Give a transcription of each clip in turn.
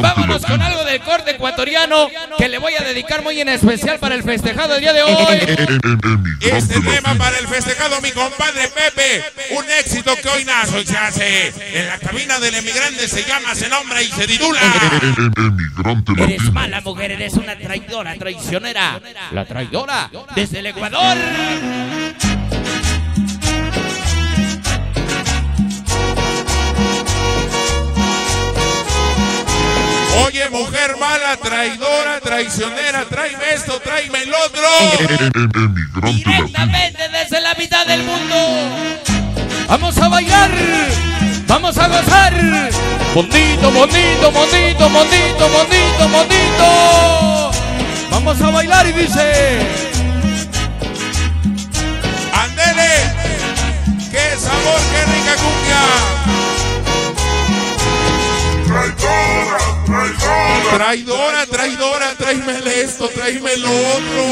Vámonos con algo del corte ecuatoriano que le voy a dedicar muy en especial para el festejado del día de hoy. Este tema para el festejado mi compadre Pepe, un éxito que hoy nace y se hace en la cabina del emigrante, se llama, se nombra y se titula. Eres mala mujer, eres una traidora, traicionera. La traidora desde el Ecuador. Oye, mujer mala, traidora, traicionera, tráeme esto, tráeme el otro. Directamente desde la mitad del mundo. Vamos a bailar. Vamos a gozar. Mondito, mondito, mondito, mondito, mondito, mondito. Vamos a bailar y dice. Traidora, traidora, tráeme esto, tráeme lo otro.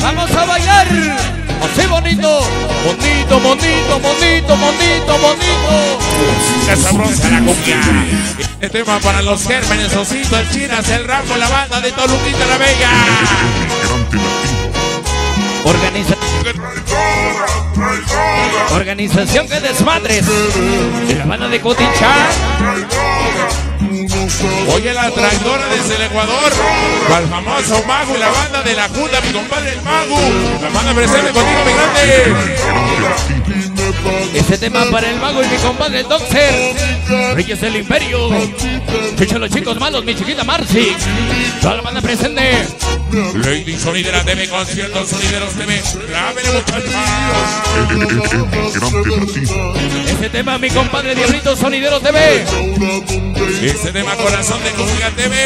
Vamos a bailar. Así bonito. Mondito, mondito, mondito, mondito, mondito. Qué sabrosa la cumbia. Este tema para los gérmenes, Osito, el Chinas, el Rambo, la banda de Toluquita la. Organiza Organización que desmadres. De la banda de Cotichá. Oye, la traidora desde el Ecuador, al famoso Mago y la banda de la Junta, mi compadre el Mago. La banda presente contigo, mi grande. Ese tema para el mago y mi compadre el Doxer. Reyes del Imperio. Chucho los chicos malos, mi chiquita Marcy. Toda la banda presente. Lady Sonidera TV, conciertos Sonideros TV. Muchachos. Ese tema mi compadre Diablito Sonidero TV. Este tema Corazón de Cumbia TV.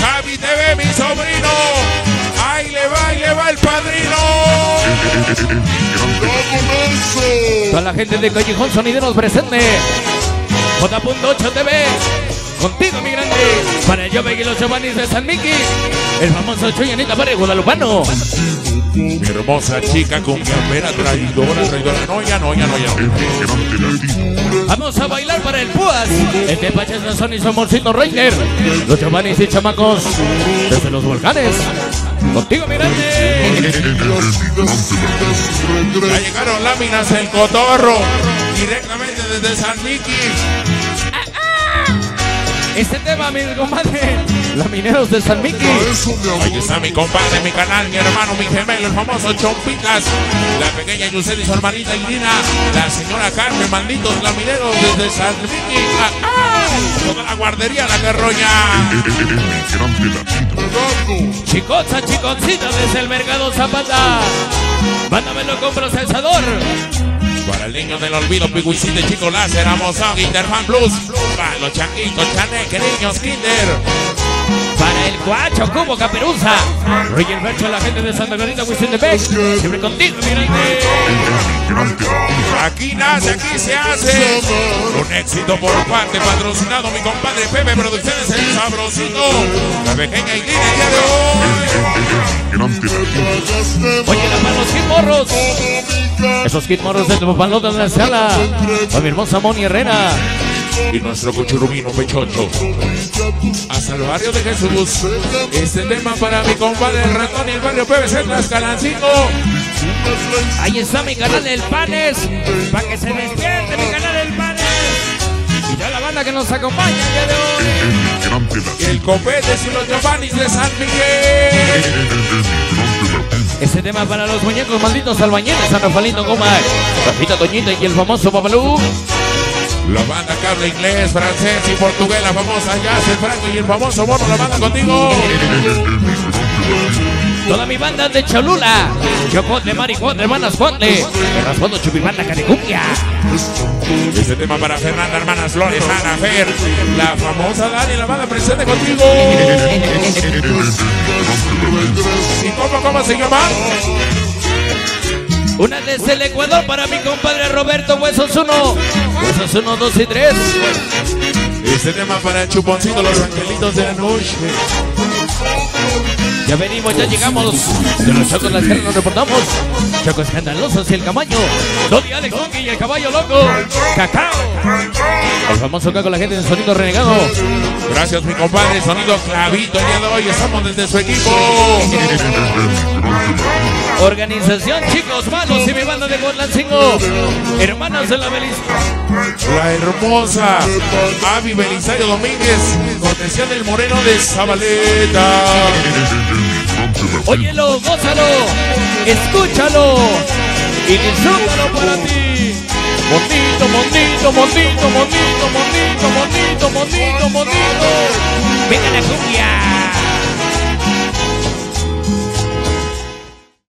Javi TV, mi sobrino. Ahí le va, ahí le va el padrino. Toda la gente de Callejón Sonideros presente. J.8 TV. Contigo, mi grande. Para yo y los Giovannis de San Miki. El famoso Chuyanita para el Guadalupano. Mi hermosa chica cumbiambera, traidora, traidora. No, ya no, ya no, ya no. Vamos a bailar para el Púas. El de Paches Razón y su amorcito Reiner. Los Giovannis y chamacos desde los volcanes. Contigo, mi grande. Ya llegaron láminas el cotorro. Directamente desde San Miki. Este tema, mi compadre. Los mineros de San Miki. Ahí está mi compadre, mi canal, mi hermano, mi gemelo, el famoso Chompitas. La pequeña Yusel su hermanita Irina. La señora Carmen, malditos lamineros desde San Miki. Ah, ah, Toda la guardería, la carroña. Chicocha, chiconcita desde el mercado Zapata. Mándamelo con procesador. Para el niño del olvido, Piguicite, Chico Láser, Amosog, Interfan Plus. Para los changuitos, chaneque, niños, Kinder. Para el guacho, Cubo, Caperuza. Roger Bercho, la gente de Santa Clarita, Wisin de Beck. Siempre contigo, mi grande. Aquí nace, aquí se hace. Un éxito por parte, patrocinado mi compadre Pepe Producciones, el sabrosito. La pequeña y línea día de hoy. Oye, la para los Kid Morros. Esos Kid Morros de tu palotas de la sala. Para mi hermosa Moni Herrera. Y nuestro cuchurrumino pechocho. Hasta el barrio de Jesús. Este tema para mi compadre el ratón y el barrio PVC Tlaxcalancingo. Ahí está mi canal del Panes. Para que se despierte mi canal del Panes. Y toda la banda que nos acompaña el día el Copetes y los Giovannis de San Miguel. Ese tema para los muñecos malditos albañiles, San Rafaelito Goma, Rafita Toñita y el famoso Papalú. La banda que habla inglés, francés y portugués, la famosa Jazz, el Franco y el famoso Bono, la banda contigo. Toda mi banda de Cholula. Chocote, Maricote, hermanas Cote. Raspondo, Chupibanda, Caricumbia. Este tema para Fernanda, hermanas Flores, Ana Fer, la famosa Dani, la banda presente contigo. ¿Y cómo, cómo se llama? Una desde el Ecuador para mi compadre Roberto Huesos 1. Huesos 1, 2 y 3. Este tema para el chuponcito, los angelitos de la noche. Ya venimos, ya llegamos. De los chocos las caras nos reportamos. Chocos escandalosos y el camaño. Dodi Alex Monkey y el caballo loco. Cacao. El famoso caco, la gente de sonido renegado. Gracias, mi compadre. Sonido clavito. El día de hoy estamos desde su equipo. Organización Chicos Malos y mi banda de Guadalcingo. Hermanos de la Belice. La hermosa Avi Belisario Domínguez, cortesía del Moreno de Zabaleta. Óyelo, gózalo, escúchalo y disfrútalo para ti. Mondito, mondito, mondito, mondito, mondito, mondito, mondito, mondito. Venga la cumbia.